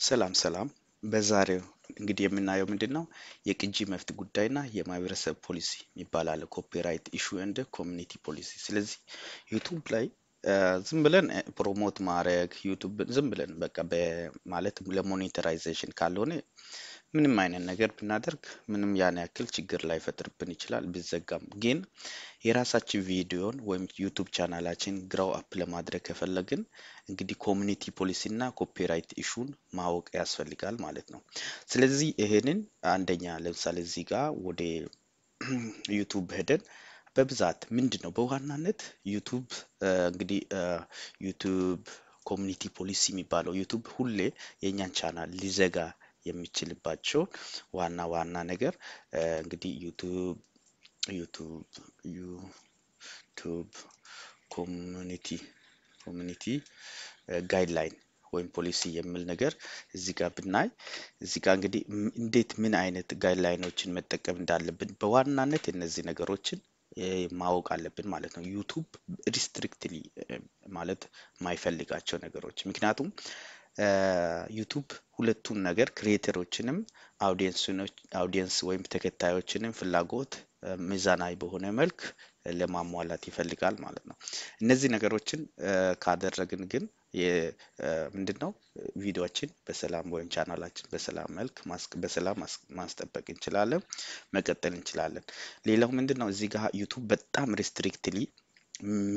ሰላም ሰላም። በዛሬው እንግዲህ የምናየው ምንድን ነው የቅጂ መብት ጉዳይና የማህበረሰብ ፖሊሲ የሚባል አለ። copyright issue and community policy። ስለዚህ ዩቱብ ላይ ዝም ብለን promote ማድረግ ዩቱብ ዝም ብለን በቃ ማለት ለ monetization ካልሆነ ምንም አይነት ነገር ብናደርግ ምንም ያን ያክል ችግር ላይፈጥርብን ይችላል ቢዘጋም ግን የራሳችን ቪዲዮን ወይም ዩቱብ ቻናላችን grow up ለማድረግ ከፈለግን እንግዲህ community policy እና copyright issue ን ማወቅ ያስፈልጋል ማለት ነው። ስለዚህ ይሄንን አንደኛ ለምሳሌ እዚህ ጋር ወደ ዩቱብ ሄደን በብዛት ምንድን ነው በዋናነት ዩቱብ እንግዲህ ዩቱብ community policy የሚባለው ዩቱብ ሁሌ የእኛን ቻናል ሊዘጋ የሚችልባቸው ዋና ዋና ነገር እንግዲህ ዩቱብ ዩቱብ ዩቱብ community community guideline ወይም ፖሊሲ የሚል ነገር እዚህ ጋር ብናይ እዚህ ጋር እንግዲህ እንዴት ምን አይነት guideline ኦችን መጠቀም እንዳለብን በዋናነት እነዚህ ነገሮችን ማወቅ አለብን ማለት ነው። ዩቱብ strictly ማለት የማይፈልጋቸው ነገሮች ምክንያቱም ዩቱብ ሁለቱን ነገር creator ኦችንም audience ወይም ተከታዮችንም ፍላጎት ሚዛናዊ በሆነ መልክ ለማሟላት ይፈልጋል ማለት ነው። እነዚህ ነገሮችን ካደረግን ግን ምንድን ነው ቪዲዮችን በሰላም ወይም ቻናላችን በሰላም መልክ በሰላም ማስጠበቅ እንችላለን፣ መቀጠል እንችላለን። ሌላው ምንድን ነው እዚህ ጋር ዩቱብ በጣም strictly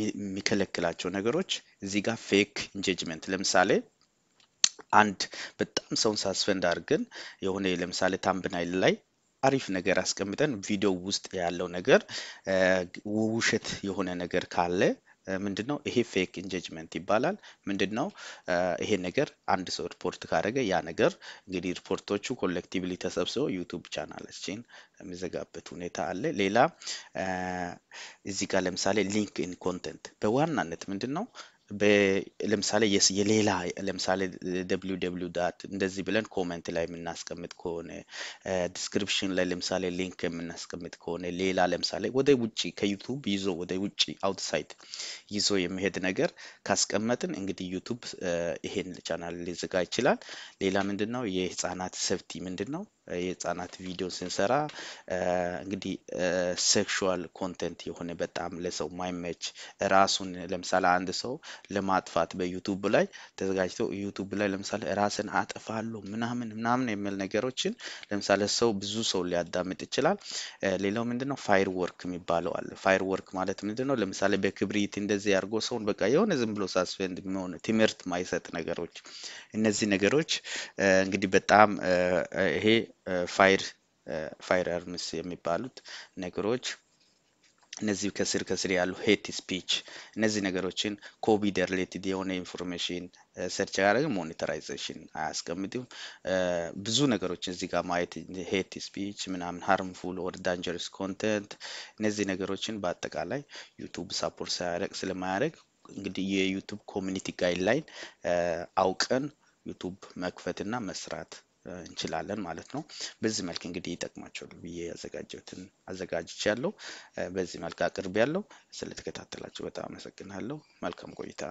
የሚከለክላቸው ነገሮች እዚህ ጋር fake engagement ለምሳሌ አንድ በጣም ሰውን suspend አድርገን የሆነ ለምሳሌ thumbnail ላይ አሪፍ ነገር አስቀምጠን ቪዲዮ ውስጥ ያለው ነገር ውሸት የሆነ ነገር ካለ ምንድን ነው ይሄ fake engagement ይባላል። ምንድን ነው ይሄ ነገር አንድ ሰው ሪፖርት ካደረገ ያ ነገር እንግዲህ ሪፖርቶቹ collectively ተሰብስበው ዩቱብ ቻናላችን የሚዘጋበት ሁኔታ አለ። ሌላ እዚህ ጋር ለምሳሌ link in content በዋናነት ምንድን ነው ለምሳሌ የሌላ ለምሳሌ ደብሊው ደብሊው ዳት እንደዚህ ብለን comment ላይ የምናስቀምጥ ከሆነ description ላይ ለምሳሌ link የምናስቀምጥ ከሆነ ሌላ ለምሳሌ ወደ ውጭ ከዩቱብ ይዞ ወደ ውጭ outside ይዞ የሚሄድ ነገር ካስቀመጥን እንግዲህ ዩቱብ ይሄን ቻናል ሊዘጋ ይችላል። ሌላ ምንድን ነው የህፃናት safety ምንድን ነው የህፃናት ቪዲዮ ስንሰራ እንግዲህ sexual content የሆነ በጣም ለሰው ማይመች ራሱን ለምሳሌ አንድ ሰው ለማጥፋት በዩቱብ ላይ ተዘጋጅተው ዩቱብ ላይ ለምሳሌ ራስን አጠፋለሁ ምናምን ምናምን የሚል ነገሮችን ለምሳሌ ሰው ብዙ ሰው ሊያዳምጥ ይችላል። ሌላው ምንድነው firework የሚባለው አለ። firework ማለት ምንድነው? ለምሳሌ በክብሪት እንደዚህ አድርጎ ሰውን በቃ የሆነ ዝም ብሎ suspend የሚሆን ትምህርት ማይሰጥ ነገሮች እነዚህ ነገሮች እንግዲህ በጣም ይሄ fire firearms የሚባሉት ነገሮች እነዚህ ከስር ከስር ያሉ hate speech እነዚህ ነገሮችን ኮቪድ related የሆነ information search ያደረገ monetization አያስቀምጥም። ብዙ ነገሮችን እዚህ ጋር ማየት hate speech ምናምን harmful or dangerous content እነዚህ ነገሮችን በአጠቃላይ ዩቱብ support ሳያደርግ ስለማያደርግ እንግዲህ የዩቱብ community guideline አውቀን ዩቱብ መክፈትና መስራት እንችላለን ማለት ነው። በዚህ መልክ እንግዲህ ይጠቅማቸዋል ብዬ ያዘጋጀሁትን አዘጋጅቻለሁ። በዚህ መልክ አቅርቤያለሁ። ስለተከታተላችሁ በጣም አመሰግናለሁ። መልካም ቆይታ